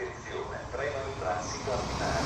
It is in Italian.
Attenzione, treno in transito.